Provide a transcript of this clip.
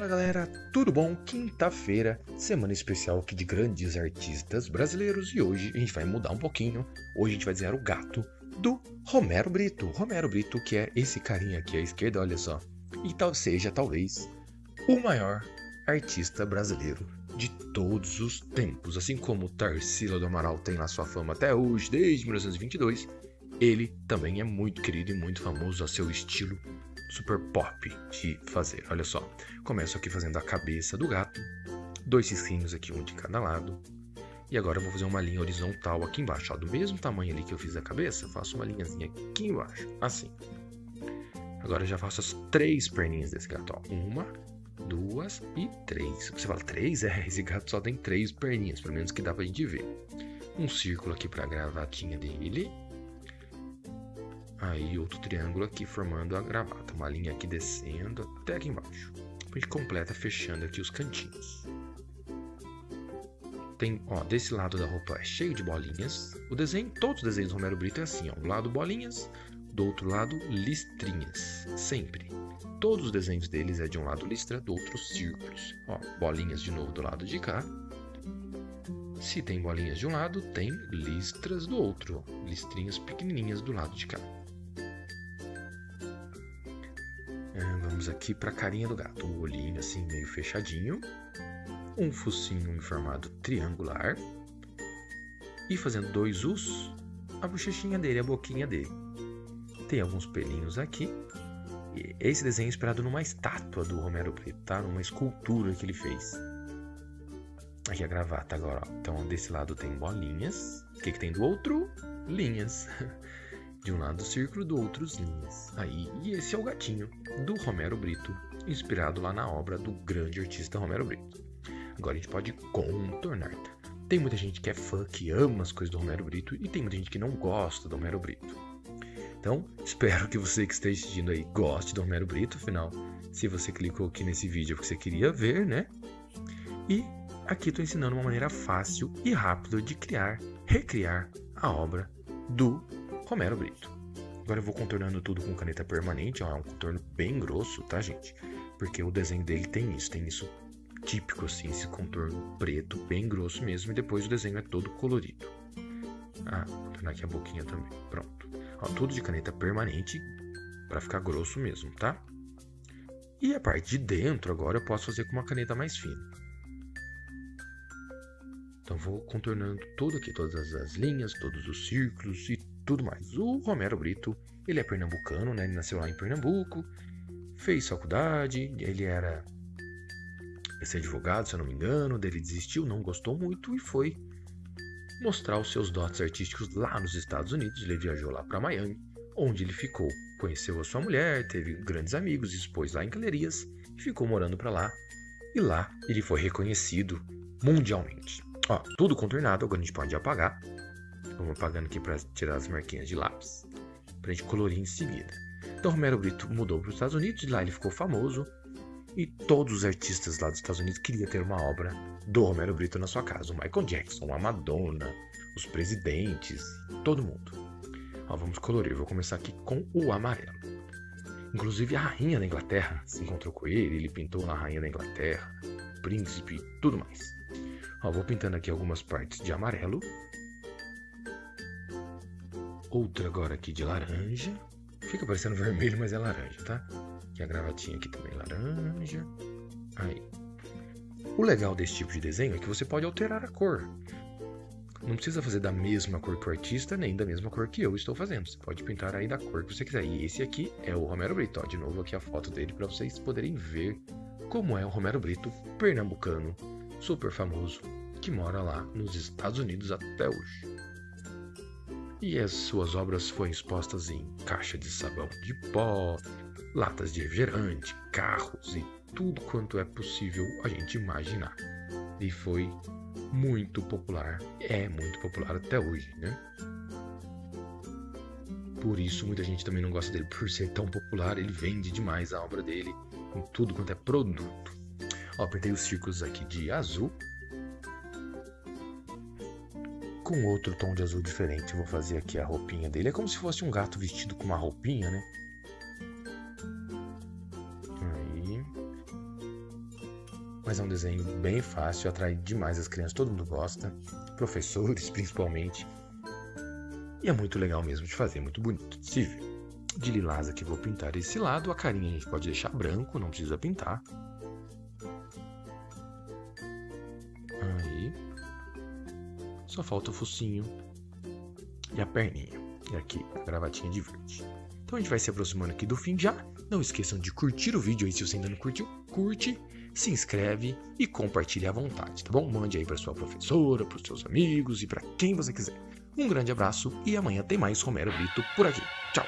Fala galera, tudo bom? Quinta-feira, semana especial aqui de grandes artistas brasileiros e hoje a gente vai mudar um pouquinho. Hoje a gente vai desenhar o gato do Romero Brito. Romero Brito, que é esse carinha aqui à esquerda, olha só. E tal seja, talvez, o maior artista brasileiro de todos os tempos. Assim como Tarsila do Amaral tem lá sua fama até hoje, desde 1922, ele também é muito querido e muito famoso a seu estilo super pop de fazer. Olha só, começo aqui fazendo a cabeça do gato, dois risquinhos aqui, um de cada lado. E agora eu vou fazer uma linha horizontal aqui embaixo, ó, do mesmo tamanho ali que eu fiz a cabeça, faço uma linhazinha aqui embaixo, assim. Agora eu já faço as três perninhas desse gato, ó. Uma, duas e três. Você fala, três? É, esse gato só tem três perninhas, pelo menos que dá pra gente ver. Um círculo aqui pra gravatinha dele. Aí outro triângulo aqui formando a gravata. Uma linha aqui descendo até aqui embaixo. A gente completa fechando aqui os cantinhos. Tem, ó, desse lado da roupa é cheio de bolinhas. O desenho, todos os desenhos do Romero Brito é assim, ó. Do lado bolinhas, do outro lado listrinhas. Sempre. Todos os desenhos deles é de um lado listra, do outro círculos. Ó, bolinhas de novo do lado de cá. Se tem bolinhas de um lado, tem listras do outro. Listrinhas pequenininhas do lado de cá. Aqui para a carinha do gato. O olhinho assim meio fechadinho. Um focinho em formato triangular. E fazendo dois Us, a bochechinha dele, a boquinha dele. Tem alguns pelinhos aqui. Esse desenho é inspirado numa estátua do Romero Brito, tá? Numa escultura que ele fez. Aqui a gravata agora, ó. Então desse lado tem bolinhas. O que, que tem do outro? Linhas. De um lado círculo, do outro linhas. Aí, e esse é o gatinho do Romero Brito, inspirado lá na obra do grande artista Romero Brito. Agora a gente pode contornar. Tem muita gente que é fã, que ama as coisas do Romero Brito, e tem muita gente que não gosta do Romero Brito. Então, espero que você que esteja assistindo aí goste do Romero Brito, afinal, se você clicou aqui nesse vídeo é porque você queria ver, né? E aqui estou ensinando uma maneira fácil e rápida de criar, recriar a obra do Romero Brito. Agora eu vou contornando tudo com caneta permanente, ó, é um contorno bem grosso, tá, gente? Porque o desenho dele tem isso, tem isso típico, assim, esse contorno preto, bem grosso mesmo, e depois o desenho é todo colorido. Ah, vou contornar aqui a boquinha também, pronto. Ó, tudo de caneta permanente, para ficar grosso mesmo, tá? E a parte de dentro agora eu posso fazer com uma caneta mais fina. Então vou contornando tudo aqui, todas as linhas, todos os círculos e tudo mais. O Romero Brito, ele é pernambucano, né? Ele nasceu lá em Pernambuco, fez faculdade, ele era esse advogado, se eu não me engano, dele desistiu, não gostou muito e foi mostrar os seus dotes artísticos lá nos Estados Unidos. Ele viajou lá para Miami, onde ele ficou, conheceu a sua mulher, teve grandes amigos, expôs lá em galerias e ficou morando para lá. E lá ele foi reconhecido mundialmente. Ó, tudo contornado, agora a gente pode apagar. Vamos apagando aqui para tirar as marquinhas de lápis. Para a gente colorir em seguida. Então Romero Brito mudou para os Estados Unidos, lá ele ficou famoso. E todos os artistas lá dos Estados Unidos queriam ter uma obra do Romero Brito na sua casa. O Michael Jackson, a Madonna, os presidentes, todo mundo. Ó, vamos colorir. Vou começar aqui com o amarelo. Inclusive a rainha da Inglaterra se encontrou com ele, ele pintou na rainha da Inglaterra, príncipe e tudo mais. Ó, vou pintando aqui algumas partes de amarelo outra agora aqui de laranja. Fica parecendo vermelho, mas é laranja, tá? Aqui a gravatinha aqui também laranja. Aí. O legal desse tipo de desenho é que você pode alterar a cor. Não precisa fazer da mesma cor que o artista, nem da mesma cor que eu estou fazendo. Você pode pintar aí da cor que você quiser. E esse aqui é o Romero Brito. Ó, de novo aqui a foto dele para vocês poderem ver como é o Romero Brito, pernambucano, super famoso, que mora lá nos Estados Unidos até hoje e as suas obras foram expostas em caixa de sabão de pó, latas de refrigerante, carros e tudo quanto é possível a gente imaginar. E foi muito popular, é muito popular até hoje, né? Por isso muita gente também não gosta dele, por ser tão popular, ele vende demais a obra dele em tudo quanto é produto. Ó, apertei os círculos aqui de azul com outro tom de azul diferente. vou fazer aqui a roupinha dele. É como se fosse um gato vestido com uma roupinha, né? Aí. mas é um desenho bem fácil, atrai demais as crianças, todo mundo gosta, professores principalmente. E é muito legal mesmo de fazer, muito bonito de. De lilás aqui vou pintar esse lado, a carinha a gente pode deixar branco, não precisa pintar. Só falta o focinho e a perninha. E aqui, a gravatinha de verde. Então a gente vai se aproximando aqui do fim já. Não esqueçam de curtir o vídeo aí se você ainda não curtiu. Curte, se inscreve e compartilhe à vontade, tá bom? Mande aí para sua professora, para os seus amigos e para quem você quiser. Um grande abraço e amanhã tem mais Romero Brito por aqui. Tchau!